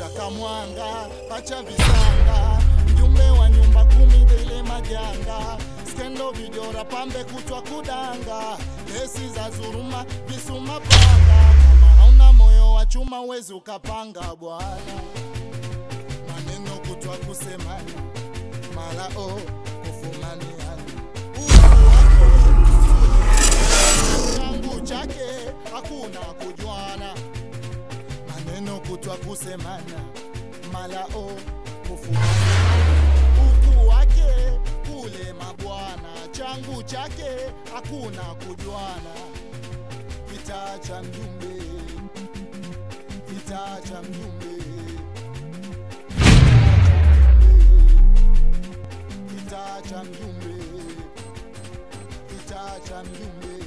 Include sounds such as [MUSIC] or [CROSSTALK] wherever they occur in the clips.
chaka kamwanga pacha visanga mjumbe wa nyumba kumi dele majanga skendo vijora pambe kutwa kudanga kesi za zuruma visuma panga. Kama hauna moyo wa chuma uwezi ukapanga bwana. Maneno kutwa kusemani mala o kufumaniana Utu wako. Changu chake hakuna kujuana maneno kutwa kusemana. Mala o utu wake kule mabwana. Changu chake hakuna kujuana. Kitaa cha mjumbe. Kitaa cha mjumbe. Kitaa cha mjumbe. Kitaa cha mjumbe.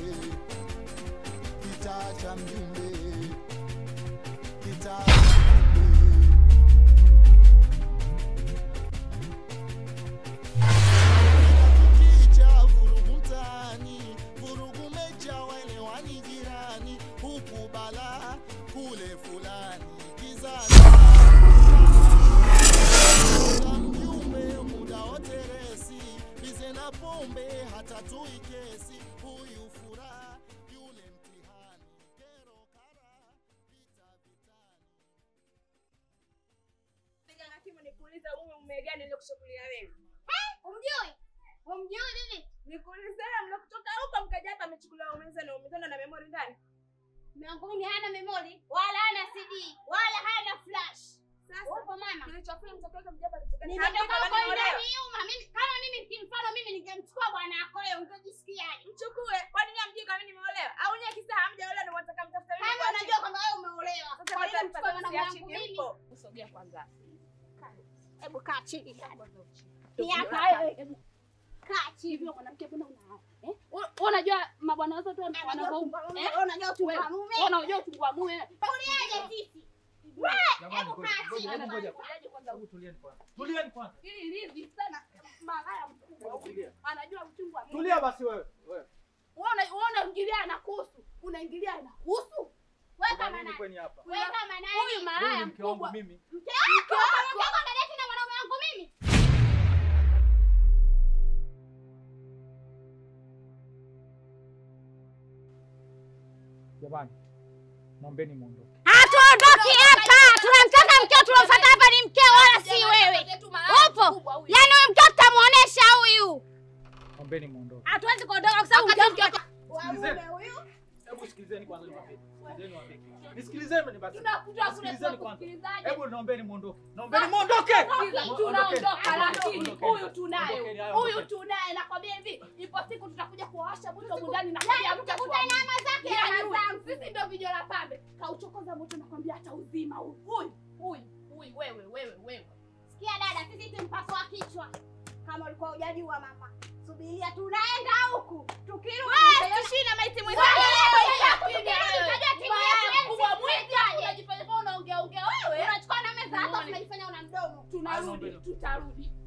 Kitaa cha mjumbe pombe hata tui kesi huyu Umjui bibi? mlo kutoka huko mkaja hapa amechukuliwa umeza na umezana na memory ndani. Mume hana memory wala hana CD wala hana flash. Sasa Upo mama? kilichofanya mtoto wake mjaba katika Nimetoka huko inaniuma. Mimi kama mimi kimfano mimi ningemchukua bwana yako leo ungejisikiaje? Mchukue. Kwani nini hamjui kama mimi nimeolewa? Au nyinyi kisa hamjaolewa ndio mnataka mtafuta mimi? Kama unajua kwamba wewe umeolewa. Sasa Kwa nini kwa mchukue mwana wangu mimi? Usogea kwanza. Hebu kaa chini Hebu kaa Ni hapa ndio, wewe. Kaa chini. hivyo mwanamke mbona una eh? Unajua mabwana wote tu eh? Unajua utumwa Wewe mume. unajua uchungu wa mume Tuliaje sisi? wewe? Hebu ngoja, kaa ngoja, chini. hebu tulieni kwanza. Tulieni kwanza. ili hivi sana malaya mkubwa huyu. Anajua uchungu wa mume Tulia basi wewe. Wewe. wewe una- ingilia unaingilia anakuhusu unaingilia anakuhusu Wewe Kwa kama nani? hapa? Wewe kama huyu nani? Huyu malaya ni mke wangu mkubwa mimi. Mke wako? Mke wako anadate na mwanaume wangu mimi? Jamani. Naombeni muondoke. Hatuondoki hapa. Tunamtaka mkeo tunamfuata hapa ni mkeo wala si wewe. Upo? Yaani huyu mkeo tutamuonesha huyu. Naombeni muondoke. Hatuwezi kuondoka kwa sababu mkeo. Sikilizeni. Hebu sikilizeni kwanza niwaambie. Sikilizeni niwaambie. Nisikilizeni basi. tunakutoa kule Sikilizeni kwa kwanza. Hebu naombeni muondoke. Naombeni muondoke. tunaondoka lakini huyu tunaye huyu tunaye nakwambia hivi ipo siku tutakuja kuwasha moto mundani nakwambia Yaani mtakutana na ama zake Yaani ya zangu. sisi ndio vijola pambe kauchokoza moto nakwambia hata uzima huyu huyu huyu huyu wewe wewe wewe Sikia dada, sisi tumpaswa kichwa. Kama ulikuwa hujajua mama. Tarubi, do Tarubi.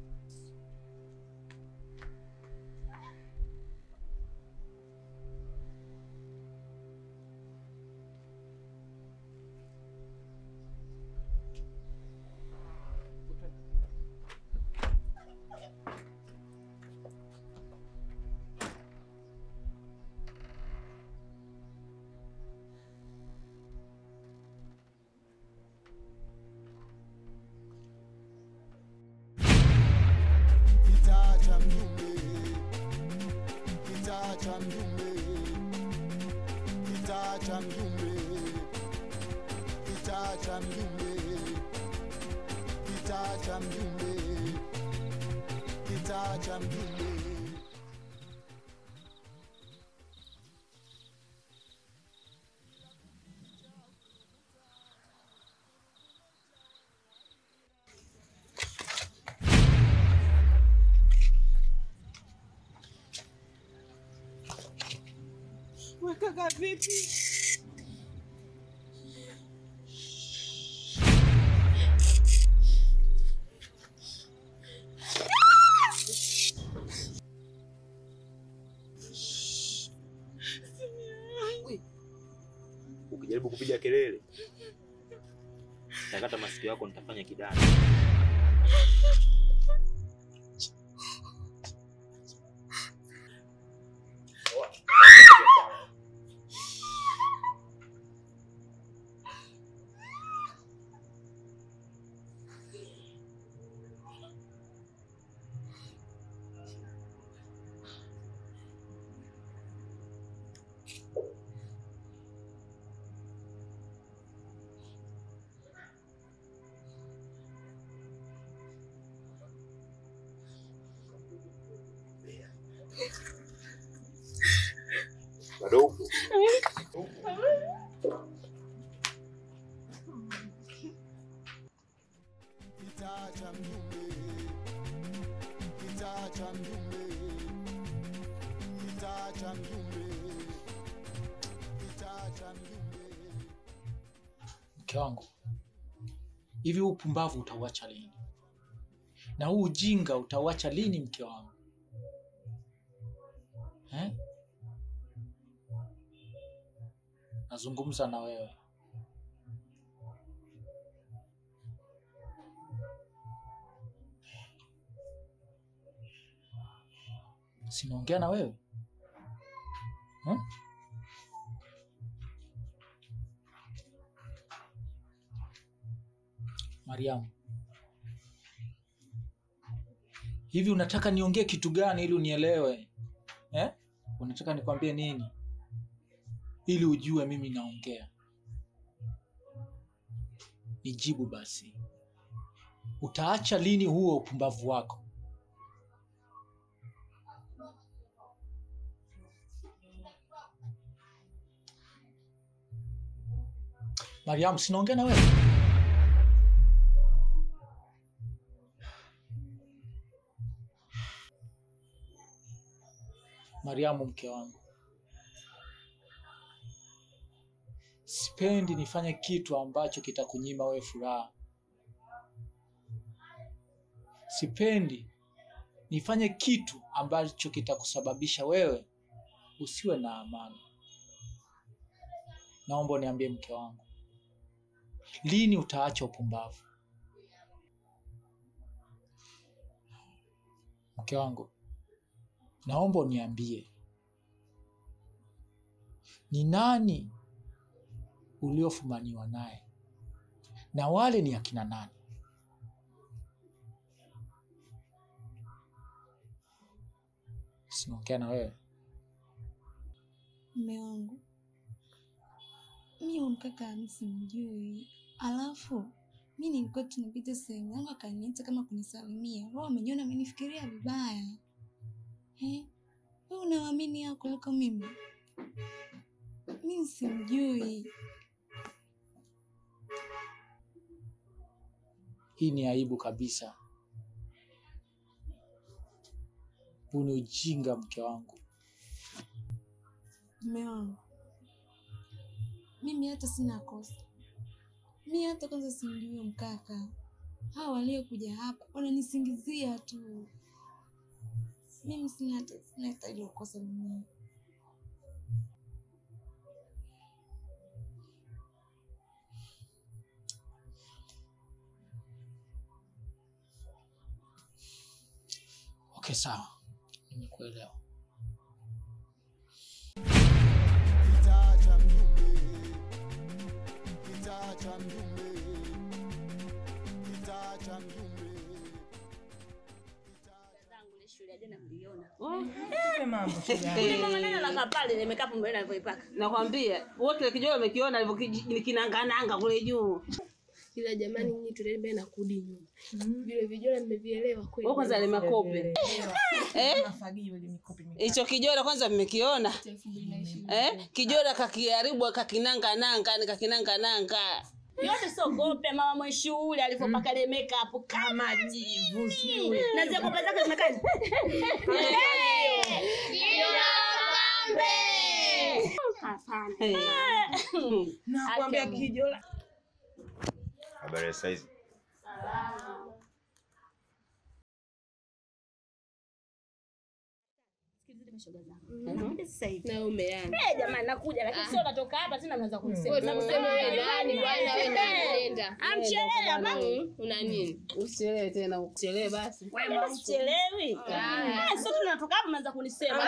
Cha mjumbe kitaa cha mjumbe kitaa cha mjumbe kitaa cha mjumbe kitaa ukijaribu kupiga kelele takata masikio yako, nitafanya kidani. Bado upo? Kitaa cha mjumbe, kitaa cha mjumbe, kitaa cha mjumbe, Mke wangu, hivi huu upumbavu utauacha lini? Na huu ujinga utauacha lini, mke wangu eh? Nazungumza na wewe. Sinaongea na wewe hmm? Mariamu, hivi unataka niongee kitu gani ili unielewe eh? Unataka nikwambie nini ili ujue mimi naongea? Nijibu basi, utaacha lini huo upumbavu wako? Mariamu, sinaongea na wewe. Mariamu, mke wangu, sipendi nifanye kitu ambacho kitakunyima wewe furaha. Sipendi nifanye kitu ambacho kitakusababisha wewe usiwe na amani. Naomba uniambie mke wangu, lini utaacha upumbavu? Mke wangu, naomba uniambie ni nani uliofumaniwa naye na wale ni akina nani? Sinaongea na wewe. Mme wangu mi mkaka mi alafu mi nilikuwa tunapita sehemu yangu akaniita kama kunisalimia, wao wamenyona amenifikiria vibaya. Eh, wewe unawamini hao kuliko mimi? Mimi simjui. Hii ni aibu kabisa. Huu ni ujinga, mke wangu. Mume wangu, mimi hata sina kosa. Mi hata kwanza simjui mkaka. Hawa waliokuja hapa wananisingizia tu. Mimi sina hata sina hata hilo kosa mimi. Okay, sawa, nimekuelewa. Kitaa cha mjumbe, kitaa cha mjumbe, Tupe mambo [LAUGHS] Nakwambia wote alivyokinangananga kule juu. Ila jamani, nyinyi tulembe na kudi nyuma. Vile vijora mmevielewa kweli? Wewe kwanza ile makope. Eh? mafagio ile mikopi mikopi. Hicho kijora kwanza mmekiona? Eh? Kijora kakiharibu kakinanga nanga, ni kakinanga nanga. Yote sio kope mama mweshule alivyopaka ile makeup kama jivu siwe na zile kope zake zimekaa Nakwambia kijola. Habari ya saizi? Umeana. Eh, jamani nakuja lakini sio natoka hapa tena. Amchelewa mama. Una nini? Usichelewe tena, usichelewe basi. Wewe. Ah, sio tunatoka hapa mnaanza kunisema.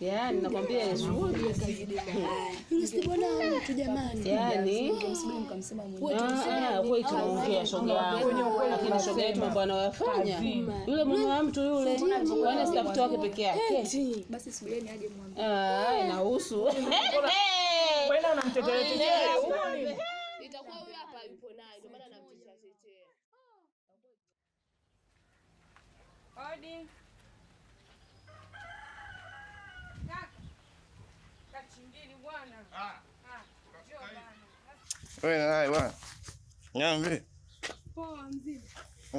Yaani nakwambia shughuli. Yaani Ah, ah, kweli tunaongea shoga yangu. Lakini shoga yetu mambo anayoyafanya. Yule mume wa mtu yule. Kwani sitafuta wake peke yake. Ah, inahusu. Itakuwa huyo hapa yupo naye ndio maana namtetea tetea. Odi. Kachingili Ah. njoo naye bwana. Nyambi. Poa mzima.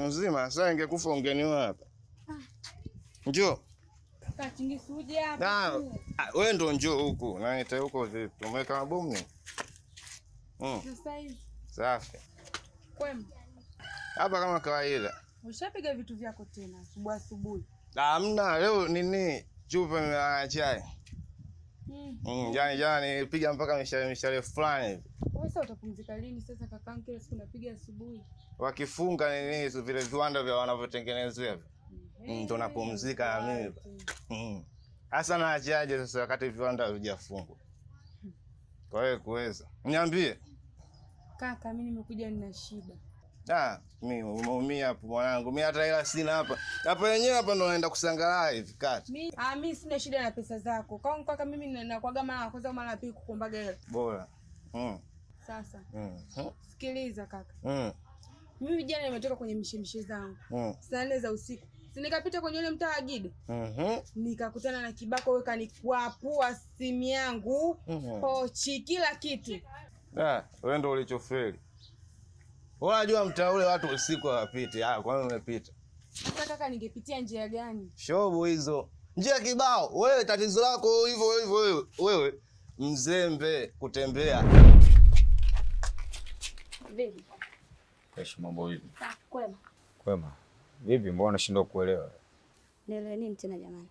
Mzima, sasa ingekufa ungeniwa hapa. Njoo. Kachingili suje hapa. Ah, wewe ndo njoo huku. Na nita huko vipi? Umeweka mabomu? Mm, Sasa hivi safi. kwema. Hapa kama kawaida. Ushapiga vitu vyako tena asubuhi asubuhi. Ah, Hamna, leo nini? Chupa ya chai. Mm. Mm, jana nilipiga mpaka mishale mishale fulani hivi. Sasa utapumzika lini sasa kakangu kila siku napiga asubuhi? Wakifunga nini vile viwanda vya wanavyotengenezwa hivi. Mm, ndo napumzika na mimi. Mm. Hasa naachaje sasa wakati viwanda havijafungwa? Kwa hiyo kuweza. Niambie. Kaka, mimi nimekuja nina shida. Ah, mimi umeumia hapo mwanangu. Mimi hata hela sina hapa. Hapa yenyewe hapa ndo naenda kusangalaa hivi kati. Mimi ah, mimi sina shida na pesa zako. Kwa kaka, mimi na- nakwaga mara ya kwanza mara ya pili kukumbaga hela. Bora. Mm. Sasa Mm. Mm. sikiliza kaka, Mm. mimi jana nimetoka kwenye mishemishe zangu Mm. saa nne za usiku, si nikapita kwenye ule mtaa wa Gide Mhm. nikakutana na kibako, wewe kanikwapua simu yangu, mm -hmm. pochi, kila kitu. Ah, wewe ndo ulichofeli. Unajua mtaa ule watu usiku hawapiti. Ah, kwani umepita? Sasa kaka, ningepitia njia gani? Shobu hizo. Njia kibao. Wewe tatizo lako hivyo hivyo wewe. Wewe mzembe kutembea. Vipi? Kesho mambo hivi. Kwema. Kwema. Vipi mbona unashindwa kuelewa? Nielewe nini tena jamani?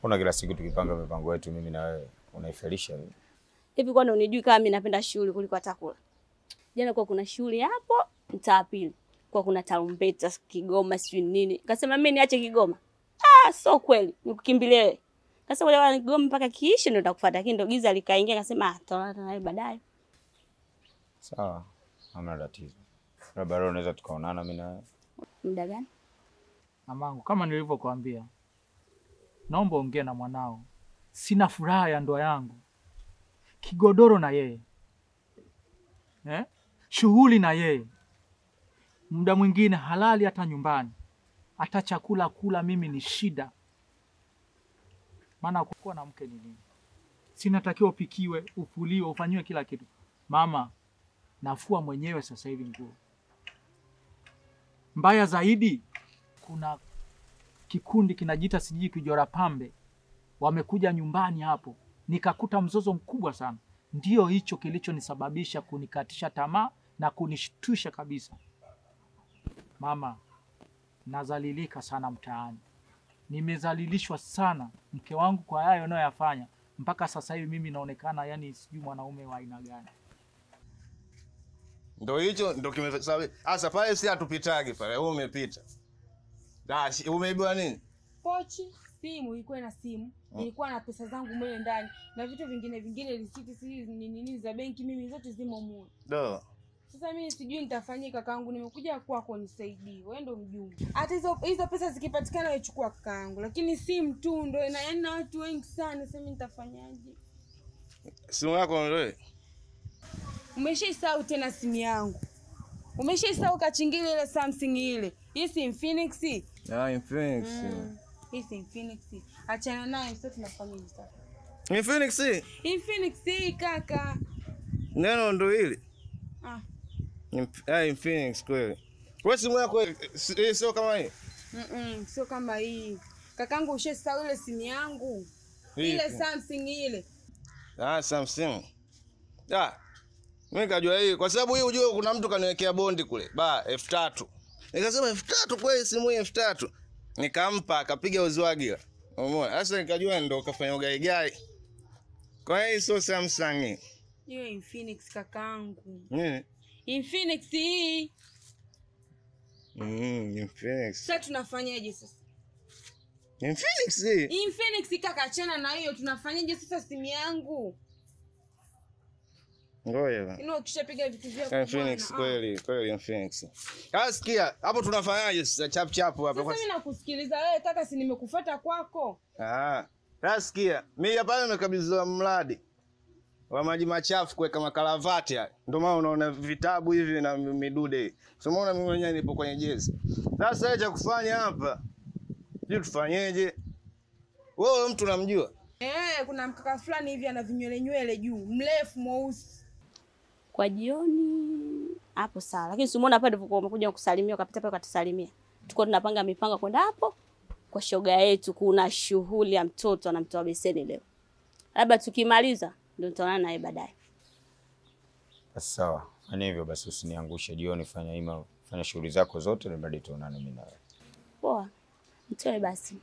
Kuna kila siku tukipanga mipango yetu mimi na wewe unaifelisha mimi? Hivi kwani unijui kama mimi napenda shughuli kuliko hata kula? Jana kwa kuna shughuli hapo mtaa pili. Kwa kuna tarumbeta, Kigoma, sijui nini. Kasema mimi niache Kigoma. Ah, so kweli. Nikukimbilie wewe. Kasema wale wana Kigoma mpaka kiishi ndio nitakufuata. Lakini ndio giza likaingia kasema ah, tutaonana naye baadaye. Sawa. Hamna tatizo. Labda leo unaweza tukaonana mimi na wewe. Muda gani? Mamangu, kama nilivyokuambia, naomba ongea na mwanao. Sina furaha ya ndoa yangu, kigodoro na yeye eh? Shughuli na yeye, muda mwingine halali hata nyumbani, hata chakula kula mimi ni shida, maana kuwa na mke ni nini? Sinatakiwa upikiwe, ufuliwe, ufanyiwe kila kitu. Mama, nafua mwenyewe sasa hivi nguo. Mbaya zaidi, kuna kikundi kinajiita sijui kijora pambe, wamekuja nyumbani hapo, nikakuta mzozo mkubwa sana. Ndio hicho kilichonisababisha kunikatisha tamaa na kunishtusha kabisa. Mama, nazalilika sana mtaani, nimezalilishwa sana mke wangu kwa hayo anayoyafanya. Mpaka sasa hivi mimi naonekana yani sijui mwanaume wa aina gani. Ndo hicho ndo kimesababisha. Sasa pale si hatupitagi pale. Wewe umepita. Ah, shi- umeibiwa nini? Pochi, simu ilikuwa na simu, Mm. ilikuwa na pesa zangu mwenye ndani na vitu vingine vingine, risiti si nini nini za benki, mimi zote zimo mule. Sasa mimi sijui nitafanyia kakaangu, nimekuja kwako nisaidie, wewe ndo mjumbe. Hata hizo hizo pesa zikipatikana wewe chukua kakaangu, lakini simu mtundo na ina yaani na watu wengi sana. Sasa mimi nitafanyaje? Simu yako ndio. Umeshaisahau tena simu yangu, umeshaisahau kachingile ile Samsung ile, hii si Infinix Ah, Infinix. Mm. Hii si Infinix, achana nayo. Sasa tunafanya nini sasa? Infinix. Infinix kaka. Neno ndo hili. Ah, Infinix kweli. Wewe simu yako hii eh, sio kama hii. Mm-mm, sio kama hii kakangu, ushesahau ile simu yangu ile Samsung ile. Ah, Samsung. Ah. Mimi kajua hii kwa sababu hii ujue kuna mtu kaniwekea bondi kule. Ba elfu tatu. Nikasema elfu tatu kweli simu hii elfu tatu. Nikampa akapiga uzwagira. Umeona? Sasa nikajua ndo kafanya ugaigai. Kwa hiyo sio Samsung. Hiyo Infinix kakangu. Nini? Infinix hii. Mm, Infinix. Sasa tunafanyaje sasa? Infinix hii. Infinix kaka, achana na hiyo. Tunafanyaje sasa simu yangu? Ngoja. Ino ukishapiga vitu vyako Infinix ah. kweli, kweli Infinix. Sasa sikia, hapo tunafanyaje sasa chap chap hapo. Sasa mimi nakusikiliza wewe kaka, si nimekufuata kwako. Ah, sasa sikia, mimi hapa nimekabidhiwa mradi wa maji machafu kuweka makaravati haya. Ndio maana unaona vitabu hivi na midude. Sio unaona mimi mwenyewe nipo kwenye jezi. Sasa wewe cha kufanya hapa, sijui tufanyeje? Wewe mtu unamjua? Eh, kuna mkaka fulani hivi ana vinywele nywele juu, mrefu mweusi. Kwa jioni hapo sawa, lakini si umeona pale kwa umekuja kusalimia, ukapita pale ukatusalimia. Tuko tunapanga mipango kwenda hapo kwa shoga yetu, kuna shughuli ya mtoto anamtoa beseni leo, labda tukimaliza ndio nitaonana naye baadaye. Basi sawa, fanya hivyo basi, usiniangushe jioni. Fanya ima, fanya shughuli zako zote, na mradi tuonane mimi na wewe. Poa, mtoe basi.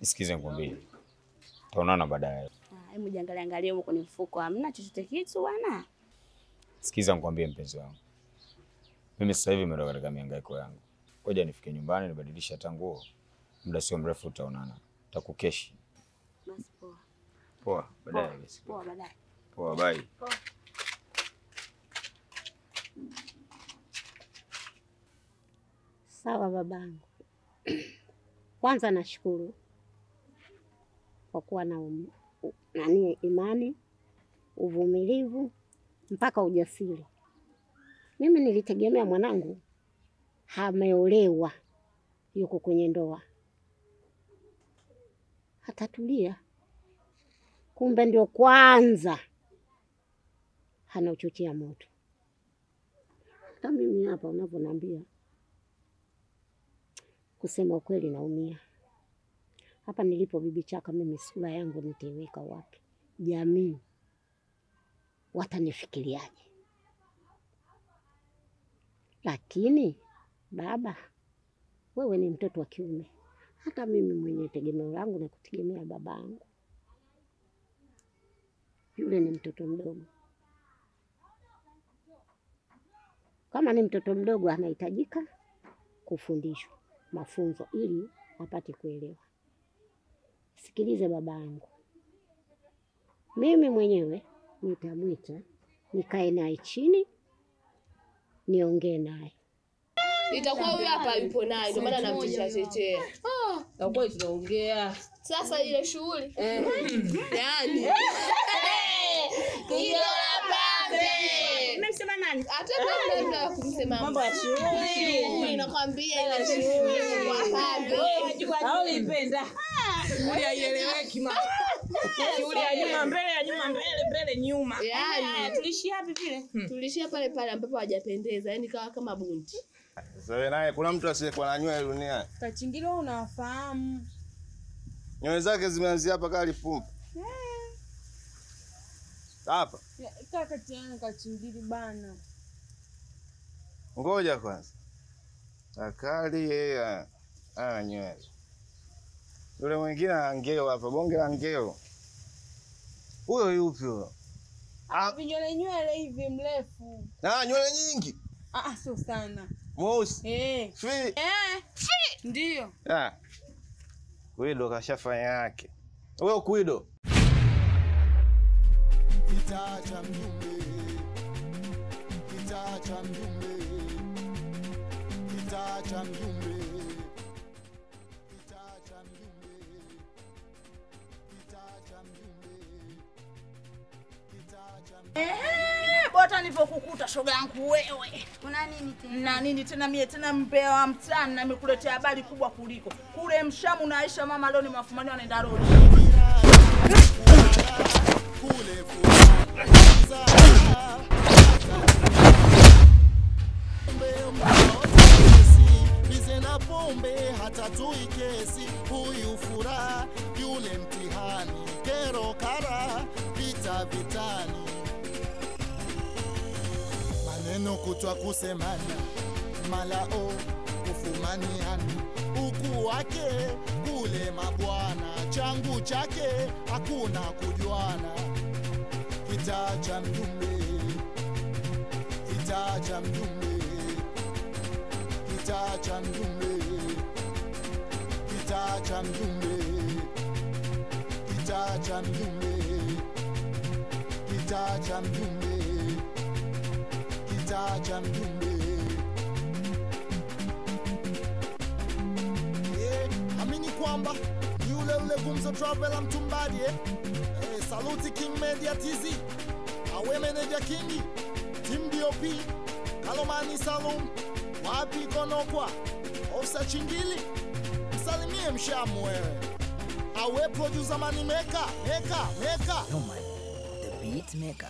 Nisikize nikwambie, tutaonana baadaye. Ah, Hebu jiangalia angalia huko kwenye mfuko, hamna chochote kitu bwana. Sikiza nikwambie, mpenzi wangu, mimi sasa hivi nimeondoka katika mihangaiko yangu. Ngoja nifike nyumbani nibadilishe hata nguo, muda sio mrefu utaonana, takukeshi. Basi poa. Poa, baadaye basi. Poa baadaye. Poa, bye. Poa. Sawa babangu. [CLEARS THROAT] Kwanza nashukuru kwa kuwa na um, nani imani, uvumilivu mpaka ujasiri. Mimi nilitegemea mwanangu ameolewa, yuko kwenye ndoa, hatatulia. Kumbe ndio kwanza anauchochea moto. Hata mimi hapa unavyoniambia kusema ukweli naumia. Hapa nilipo Bibi Chaka, mimi sura yangu nitaiweka wapi? Jamii watanifikiriaje? Lakini baba, wewe ni mtoto wa kiume, hata mimi mwenye tegemeo langu na kutegemea babangu, yule ni mtoto mdogo. Kama ni mtoto mdogo, anahitajika kufundishwa mafunzo ili apate kuelewa. Sikilize baba yangu mimi mwenyewe nitamwita nikae naye chini niongee naye. Itakuwa huyo hapa yupo naye, ndio maana namtetea tetea. Kweli tunaongea. Sasa ile shughuli Eh. [LAUGHS] yani Kijo la pambe. Umemsema nani? Hata Mambo ya shughuli. Nakwambia ile shughuli kwa pambe. Au ulipenda? Shughuli haieleweki mama. Shughuli ya nyuma mbele ya nyuma mbele mbele nyuma. Yaani tulishia wapi vile? tulishia pale pale ambapo hajapendeza, yani kawa kama bundi. Sasa naye kuna mtu asiyekuwa na nywele duniani. Kachingili wewe unawafahamu. Nywele zake zimeanzia hapa kali pumba. Hapa. Kaka tena kachingili bana. Ngoja kwanza. Akali yeye ana- ana nywele. Yule mwingine ana ngeo hapa, bonge la ngeo. Huyo yupi huyo? Ah, nywele nywele hivi mrefu. Na nywele nyingi. Ah, ah, sio sana. Eh. Fi. Eh. Ndio. Ah. Kwido kashafanya yake. Wewe Kwido. Kitaa cha mjumbe, kitaa cha mjumbe, kitaa cha mjumbe, kitaa cha mjumbe, kitaa cha mjumbe, kitaa hata nilivyokukuta shoga yangu wewe. Kuna nini tena? Na nini tena mie tena mbea wa mtaani na nimekuletea habari kubwa kuliko. Kule Mshamu na Aisha mama leo ni mafumani wanaenda road. Kule pombe hata tui kesi, huyu furaha yule mtihani, kero kara vita vitani, maneno kutwa kusemana, malao kufumaniana, uku wake kule mabwana changu chake hakuna kujuana. Kitaa cha mjumbe, kitaa cha mjumbe, kitaa cha mjumbe, kitaa cha mjumbe, kitaa cha mjumbe, kitaa cha mjumbe, cha mjumbe. Eh, amini kwamba ni ule ule Gumzo Traveler Mtumbadi eh? Eh, saluti King Media TZ awe meneja Kingi Team DOP Kalomani Salum wapi Konokwa ofisa Chingili msalimie Mshamu wewe awe producer Mani Meka Meka Meka The Beat Maker.